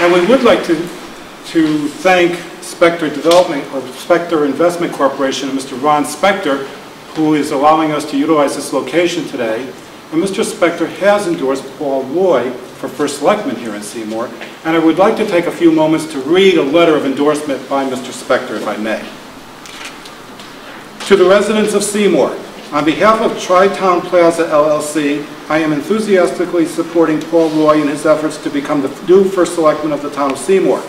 And we would like to, to thank Spector Development, or Spector Investment Corporation, Mr. Ron Spector, who is allowing us to utilize this location today. And Mr. Spector has endorsed Paul Roy for First Selectman here in Seymour. And I would like to take a few moments to read a letter of endorsement by Mr. Spector, if I may. To the residents of Seymour, on behalf of Tri-Town Plaza LLC, I am enthusiastically supporting Paul Roy in his efforts to become the new First Selectman of the town of Seymour.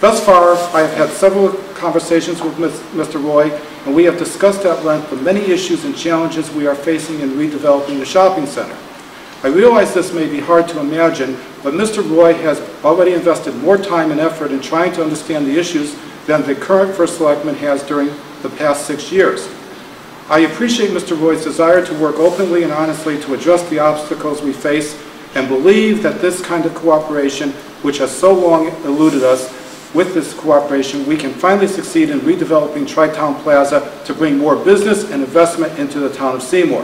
Thus far, I have had several conversations with Mr. Roy, and we have discussed at length the many issues and challenges we are facing in redeveloping the shopping center. I realize this may be hard to imagine, but Mr. Roy has already invested more time and effort in trying to understand the issues than the current First Selectman has during the past six years. I appreciate Mr. Roy's desire to work openly and honestly to address the obstacles we face and believe that this kind of cooperation, which has so long eluded us, with this cooperation, we can finally succeed in redeveloping Tri-Town Plaza to bring more business and investment into the town of Seymour.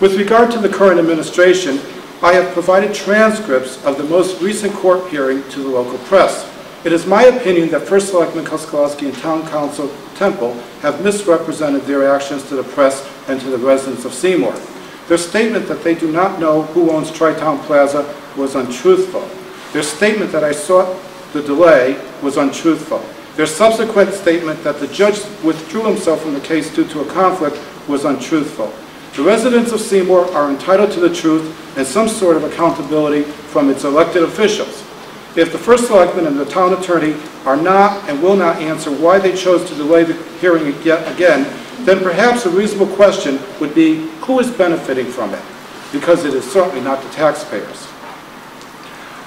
With regard to the current administration, I have provided transcripts of the most recent court hearing to the local press. It is my opinion that First Selectman Koskelowski and Town Counsel Temple have misrepresented their actions to the press and to the residents of Seymour. Their statement that they do not know who owns Tri-Town Plaza was untruthful. Their statement that I sought the delay was untruthful. Their subsequent statement that the judge withdrew himself from the case due to a conflict was untruthful. The residents of Seymour are entitled to the truth and some sort of accountability from its elected officials. If the first selectman and the town attorney are not and will not answer why they chose to delay the hearing yet again, then perhaps a reasonable question would be who is benefiting from it? Because it is certainly not the taxpayers.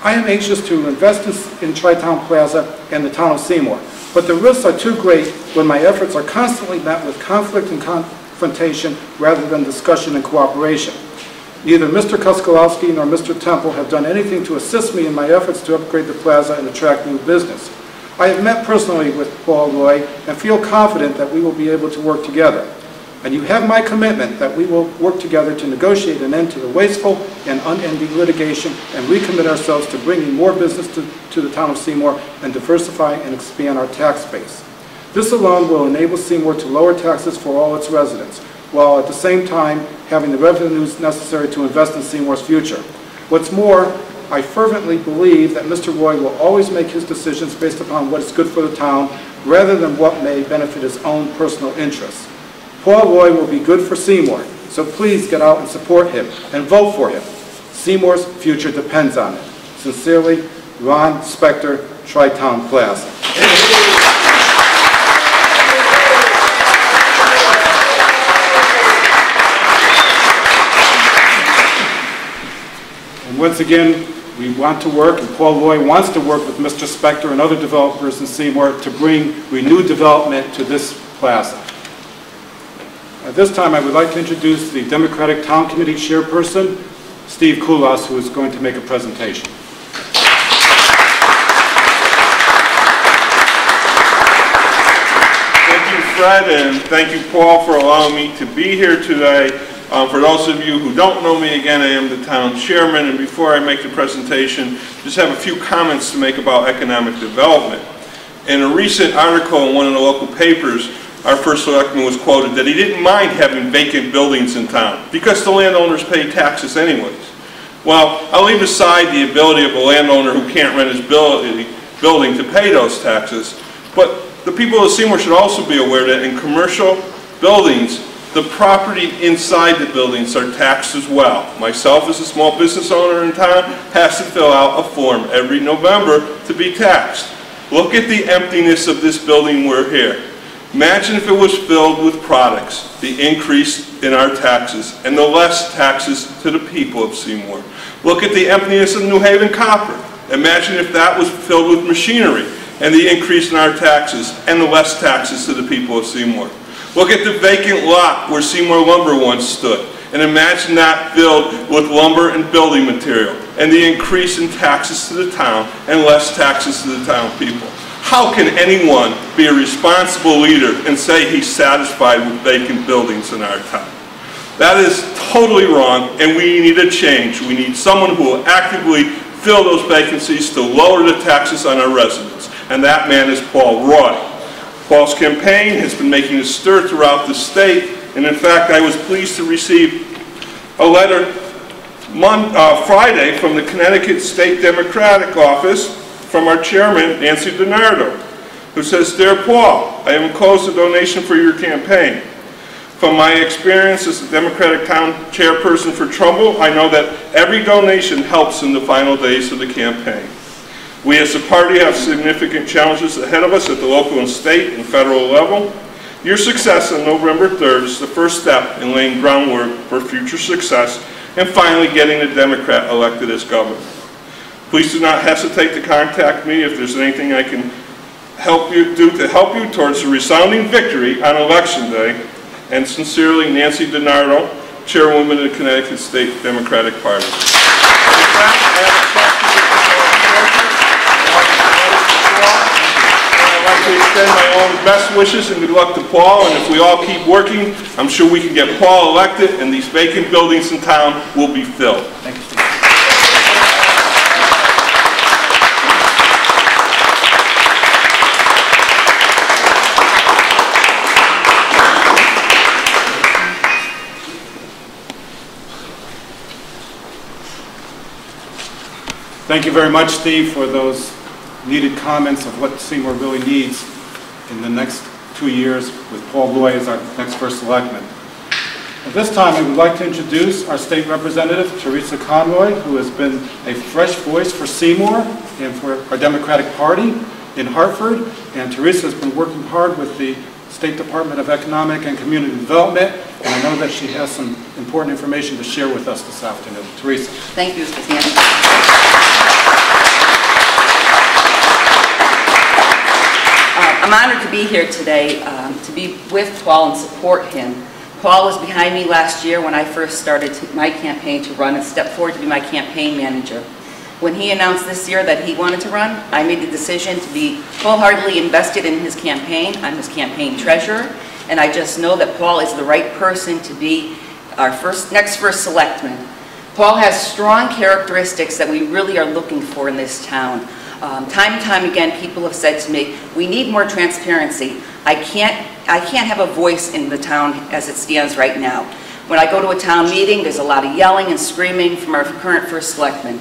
I am anxious to invest in, in Tri-Town Plaza and the town of Seymour, but the risks are too great when my efforts are constantly met with conflict and confrontation rather than discussion and cooperation. Neither Mr. Koskelowski nor Mr. Temple have done anything to assist me in my efforts to upgrade the plaza and attract new business. I have met personally with Paul Roy and feel confident that we will be able to work together. And you have my commitment that we will work together to negotiate an end to the wasteful and unending litigation and recommit ourselves to bringing more business to, to the town of Seymour and diversify and expand our tax base. This alone will enable Seymour to lower taxes for all its residents, while at the same time having the revenues necessary to invest in Seymour's future. What's more, I fervently believe that Mr. Roy will always make his decisions based upon what is good for the town rather than what may benefit his own personal interests. Paul Roy will be good for Seymour, so please get out and support him and vote for him. Seymour's future depends on it. Sincerely, Ron Spector, Tri-Town Plaza. Once again, we want to work, and Paul Roy wants to work with Mr. Spector and other developers in Seymour to bring renewed development to this plaza. At this time, I would like to introduce the Democratic Town Committee Chairperson, Steve Kulas, who is going to make a presentation. Thank you, Fred, and thank you, Paul, for allowing me to be here today. Um, for those of you who don't know me, again, I am the town chairman, and before I make the presentation, just have a few comments to make about economic development. In a recent article in one of the local papers, our first selectman was quoted that he didn't mind having vacant buildings in town because the landowners pay taxes anyways. Well, I'll leave aside the ability of a landowner who can't rent his building to pay those taxes, but the people of Seymour should also be aware that in commercial buildings, the property inside the buildings are taxed as well. Myself as a small business owner in town has to fill out a form every November to be taxed. Look at the emptiness of this building we're here. Imagine if it was filled with products, the increase in our taxes, and the less taxes to the people of Seymour. Look at the emptiness of New Haven Copper. Imagine if that was filled with machinery, and the increase in our taxes, and the less taxes to the people of Seymour. Look at the vacant lot where Seymour Lumber once stood, and imagine that filled with lumber and building material, and the increase in taxes to the town, and less taxes to the town people. How can anyone be a responsible leader and say he's satisfied with vacant buildings in our town? That is totally wrong, and we need a change. We need someone who will actively fill those vacancies to lower the taxes on our residents. And that man is Paul Roy. Paul's campaign has been making a stir throughout the state, and in fact, I was pleased to receive a letter Mon, uh, Friday from the Connecticut State Democratic Office from our chairman, Nancy DiNardo, who says, Dear Paul, I have enclosed a donation for your campaign. From my experience as the Democratic Town Chairperson for Trumbull, I know that every donation helps in the final days of the campaign. We as a party have significant challenges ahead of us at the local and state and federal level. Your success on November 3rd is the first step in laying groundwork for future success and finally getting a Democrat elected as governor. Please do not hesitate to contact me if there's anything I can help you do to help you towards a resounding victory on election day. And sincerely, Nancy DiNardo, Chairwoman of the Connecticut State Democratic Party. With that, I have a question with the I'd like to extend my own best wishes and good luck to Paul, and if we all keep working, I'm sure we can get Paul elected, and these vacant buildings in town will be filled. Thank you. Thank you very much, Steve, for those needed comments of what Seymour really needs in the next two years with Paul Roy as our next first selectman. At this time, I would like to introduce our state representative, Theresa Conroy, who has been a fresh voice for Seymour and for our Democratic Party in Hartford. And Theresa has been working hard with the State Department of Economic and Community Development, and I know that she has some important information to share with us this afternoon. Theresa. Thank you, Mr. Sandy. I'm honored to be here today, um, to be with Paul and support him. Paul was behind me last year when I first started to- my campaign to run and stepped forward to be my campaign manager. When he announced this year that he wanted to run, I made the decision to be wholeheartedly invested in his campaign. I'm his campaign treasurer, and I just know that Paul is the right person to be our first, next first selectman. Paul has strong characteristics that we really are looking for in this town. Um, Time and time again, people have said to me, we need more transparency. I can't, I can't have a voice in the town as it stands right now. When I go to a town meeting, there's a lot of yelling and screaming from our current first selectman.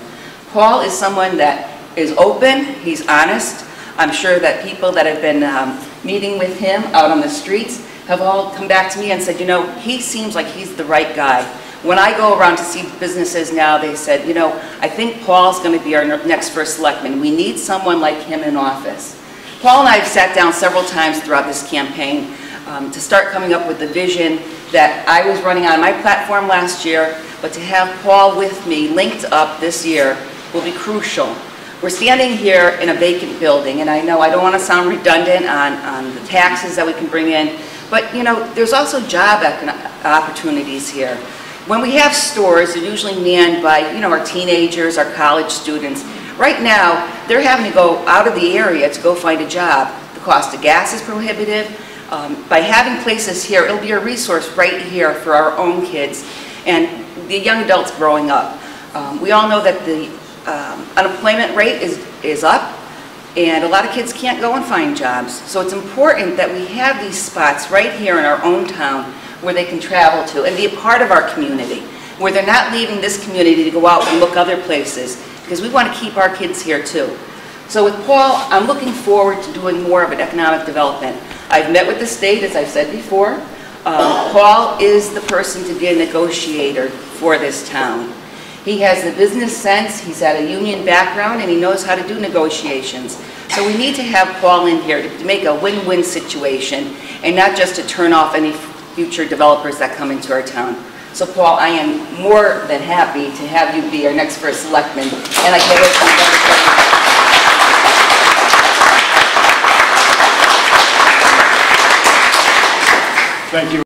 Paul is someone that is open, he's honest. I'm sure that people that have been um, meeting with him out on the streets have all come back to me and said, you know, he seems like he's the right guy. When I go around to see businesses now, they said, you know, I think Paul's going to be our next first selectman. We need someone like him in office. Paul and I have sat down several times throughout this campaign um, to start coming up with the vision that I was running on my platform last year, but to have Paul with me linked up this year will be crucial. We're standing here in a vacant building, and I know I don't want to sound redundant on, on the taxes that we can bring in, but you know, there's also job opportunities here. When we have stores, they're usually manned by, you know, our teenagers, our college students. Right now, they're having to go out of the area to go find a job. The cost of gas is prohibitive. Um, By having places here, it'll be a resource right here for our own kids and the young adults growing up. Um, We all know that the um, unemployment rate is, is up, and a lot of kids can't go and find jobs. So it's important that we have these spots right here in our own town where they can travel to and be a part of our community, where they're not leaving this community to go out and look other places, because we want to keep our kids here too. So with Paul, I'm looking forward to doing more of an economic development. I've met with the state, as I've said before. Um, Paul is the person to be a negotiator for this town. He has the business sense, he's had a union background, and he knows how to do negotiations. So we need to have Paul in here to make a win-win situation, and not just to turn off any future developers that come into our town. So Paul, I am more than happy to have you be our next first selectman, and I can't wait you Thank you.